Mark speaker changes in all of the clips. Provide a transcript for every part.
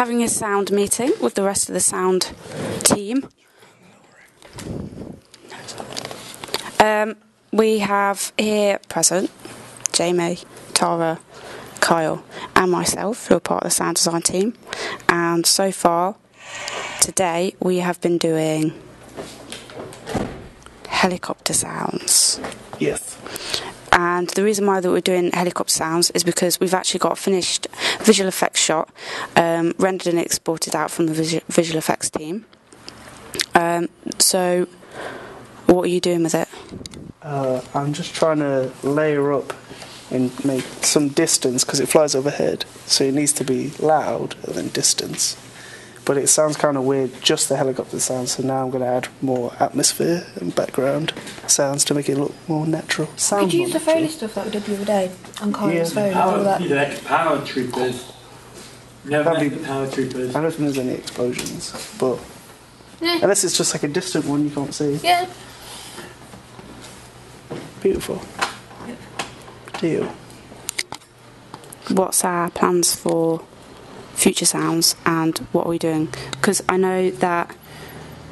Speaker 1: having a sound meeting with the rest of the sound team. Um, we have here present Jamie, Tara, Kyle, and myself, who are part of the sound design team. And so far, today, we have been doing helicopter sounds.
Speaker 2: Yes.
Speaker 1: And the reason why that we're doing helicopter sounds is because we've actually got finished visual effects shot, um, rendered and exported out from the visu- visual effects team. Um, so, what are you doing with it?
Speaker 2: Uh, I'm just trying to layer up and make some distance because it flies overhead, so it needs to be loud and then distance. But it sounds kind of weird, just the helicopter sound. So now I'm going to add more atmosphere and background sounds to make it look more natural. Sound
Speaker 3: Could you use the
Speaker 2: natural.
Speaker 3: Foley stuff that we did the other day on Kyle's
Speaker 2: Yeah.
Speaker 3: phone and all
Speaker 4: Power,
Speaker 3: that?
Speaker 4: the ex power troopers. Never
Speaker 2: That'd be-
Speaker 4: the power troopers.
Speaker 2: I don't think there's any explosions, but
Speaker 3: Yeah.
Speaker 2: unless it's just like a distant one you can't see.
Speaker 3: Yeah.
Speaker 2: Beautiful. Deal.
Speaker 1: What's our plans for future sounds and what are we doing? Because I know that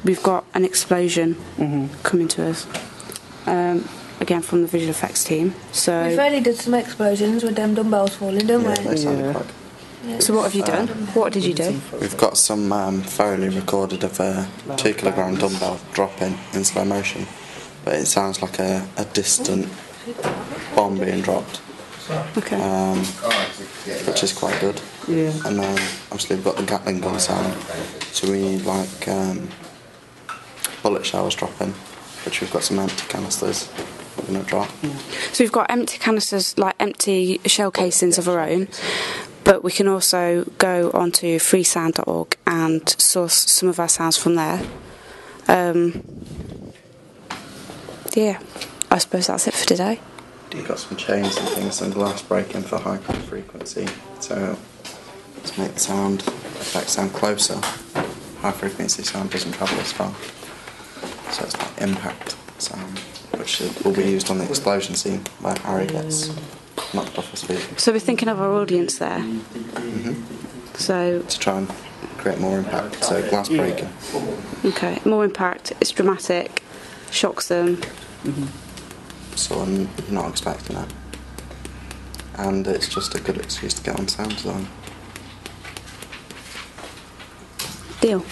Speaker 1: we've got an explosion coming to us. Um, again from the visual effects team.
Speaker 3: So we
Speaker 1: So,
Speaker 3: fairly did some explosions with them dumbbells falling, didn't
Speaker 5: Yeah,
Speaker 3: we?
Speaker 5: they sounded
Speaker 2: Yeah.
Speaker 5: quite good.
Speaker 1: so what have you done? What did you do?
Speaker 5: We've got some um, Foley recorded of a two kilogram dumbbell dropping in slow motion, but it sounds like a, a distant bomb being dropped,
Speaker 1: Okay.
Speaker 5: um, which is quite good.
Speaker 2: Yeah.
Speaker 5: And then obviously we've got the Gatling gun sound, so we need like um, bullet shells dropping, which we've got some empty canisters we're going to drop.
Speaker 1: So we've got empty canisters, like empty shell casings of our own, but we can also go onto freesound.org and source some of our sounds from there. Um, yeah, I suppose that's it for today.
Speaker 5: Got some chains and things, some glass breaking for high frequency, so to make the sound effect sound closer. High frequency sound doesn't travel as far, so it's like impact sound, which will be used on the explosion scene where Harry gets knocked off his feet
Speaker 1: So we're thinking of our audience there. Mm-hmm. So,
Speaker 5: to try and create more impact. So glass breaking.
Speaker 1: okay, more impact, it's dramatic, shocks them. Mm-hmm.
Speaker 5: So I'm not expecting it. And it's just a good excuse to get on sound design.
Speaker 1: Deal.